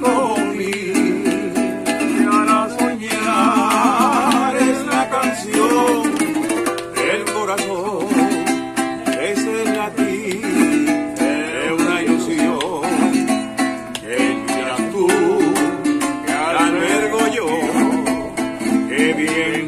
Con mí, soñar. Es la canción del corazón, es el latín Es una ilusión. El día tú, que hará el vergo yo, que bien.